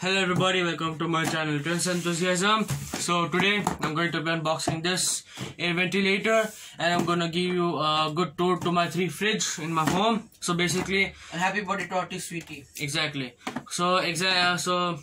Hello everybody, welcome to my channel Twins Enthusiasm. So today I'm going to be unboxing this air ventilator and I'm gonna give you a good tour to my three fridge in my home. So basically, happy birthday to Auntie Sweetie. exactly. So exactly uh, so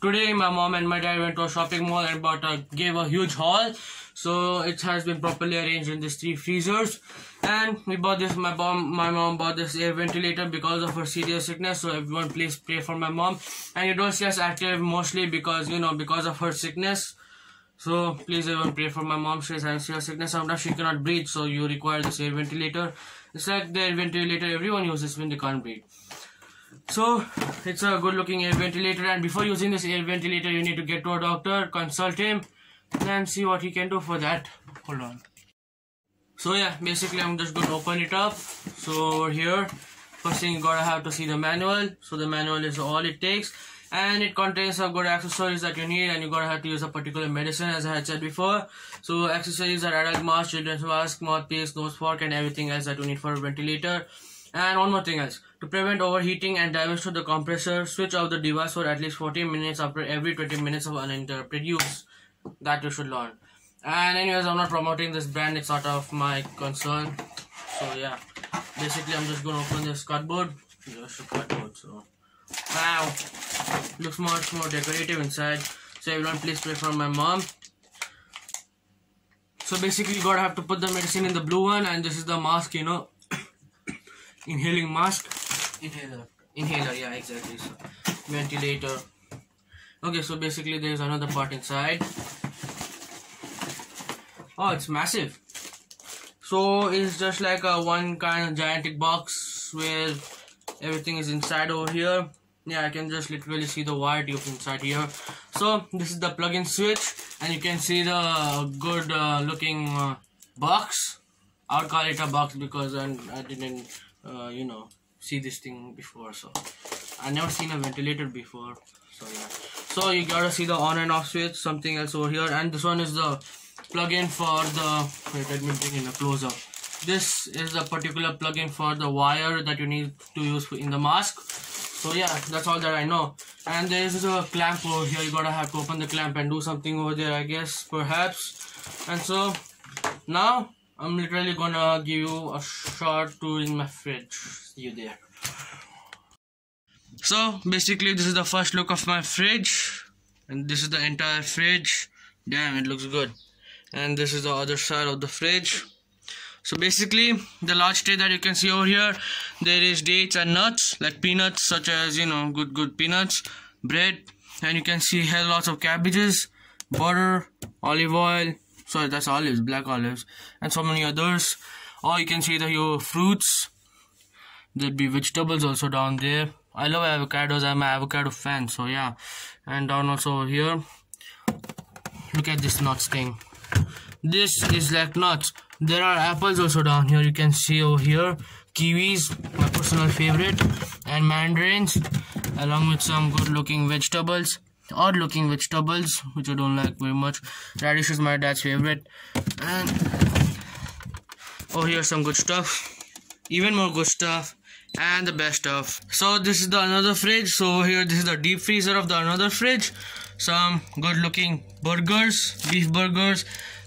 today my mom and my dad went to a shopping mall and bought a gave a huge haul. So it has been properly arranged in these three freezers. And we bought this. My mom, my mom bought this air ventilator because of her serious sickness. So everyone, please pray for my mom. And you don't see us active mostly because you know because of her sickness. So please everyone pray for my mom. She has serious sickness. Sometimes she cannot breathe, so you require this air ventilator. It's like the air ventilator everyone uses when they can't breathe. So it's a good looking air ventilator and before using this air ventilator you need to get to a doctor, consult him and see what he can do for that. Hold on. So yeah, basically I'm just gonna open it up. So over here, first thing you gotta have to see the manual. So the manual is all it takes and it contains some good accessories that you need and you gotta have to use a particular medicine as I had said before. So accessories are adult mask, children's mask, mouthpiece, nose fork and everything else that you need for a ventilator. And one more thing else. To prevent overheating and damage to the compressor, switch off the device for at least 14 minutes after every 20 minutes of uninterrupted use. That you should learn. And anyways, I'm not promoting this brand, it's out of my concern. So yeah, basically I'm just gonna open this cardboard. Just a cardboard, so. Wow, looks much more decorative inside. So everyone please pray for my mom. So basically you gotta have to put the medicine in the blue one and this is the mask, you know. Inhaling mask. Inhaler. Inhaler, yeah, exactly. So, ventilator. Okay, so basically there's another part inside. Oh, it's massive. So it's just like a one kind of gigantic box where everything is inside over here. Yeah, I can just literally see the wire tube inside here. So this is the plug-in switch, and you can see the good uh, looking uh, box. I'll call it a box because I, I didn't, uh, you know, see this thing before. So I never seen a ventilator before. So yeah. So you gotta see the on and off switch. Something else over here, and this one is the plug-in for the. Wait, let me bring in a close up. This is the particular plug-in for the wire that you need to use in the mask. So yeah, that's all that I know. And there is a clamp over here. You gotta have to open the clamp and do something over there, I guess, perhaps. And so now I'm literally gonna give you a short tour in my fridge. See you there. So basically, this is the first look of my fridge, and this is the entire fridge. Damn, it looks good. And this is the other side of the fridge. So basically, the large tray that you can see over here, there is dates and nuts, like peanuts, such as you know, good good peanuts, bread, and you can see here lots of cabbages, butter, olive oil. Sorry, that's olives, black olives, and so many others. Or you can see the your fruits. There'd be vegetables also down there. I love avocados. I'm an avocado fan. So yeah, and down also over here. Look at this nuts thing. This is like nuts. There are apples also down here. You can see over here. Kiwis, my personal favorite, and mandarins, along with some good-looking vegetables. Odd-looking vegetables, which I don't like very much. Radish is my dad's favorite, and over here some good stuff. Even more good stuff and the best stuff. So this is the another fridge. So here this is the deep freezer of the another fridge. Some good looking burgers, beef burgers,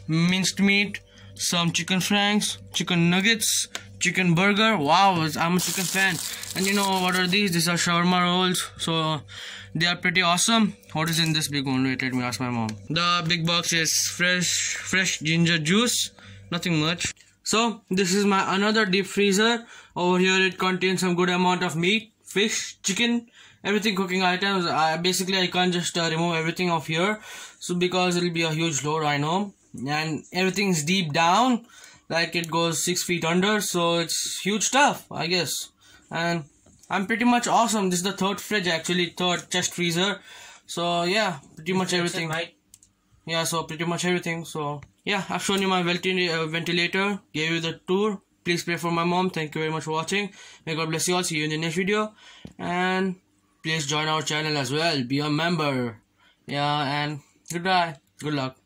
minced meat, some chicken franks, chicken nuggets, chicken burger. Wow, I'm a chicken fan. And you know what are these? These are shawarma rolls. So they are pretty awesome. What is in this big one? Wait, let me ask my mom. The big box is fresh, fresh ginger juice. Nothing much. So this is my another deep freezer. Over here it contains some good amount of meat, fish, chicken, everything cooking items. I basically I can't just uh, remove everything off here. So because it'll be a huge load, I know. And everything's deep down, like it goes six feet under. So it's huge stuff, I guess. And I'm pretty much awesome. This is the third fridge actually, third chest freezer. So yeah, pretty much everything. Right. Yeah, so pretty much everything. So yeah, I've shown you my uh, ventilator, gave you the tour. Please pray for my mom. Thank you very much for watching. May God bless you all. See you in the next video. And please join our channel as well. Be a member. Yeah, and goodbye. Good luck.